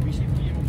Wischi, Wischi, Wischi.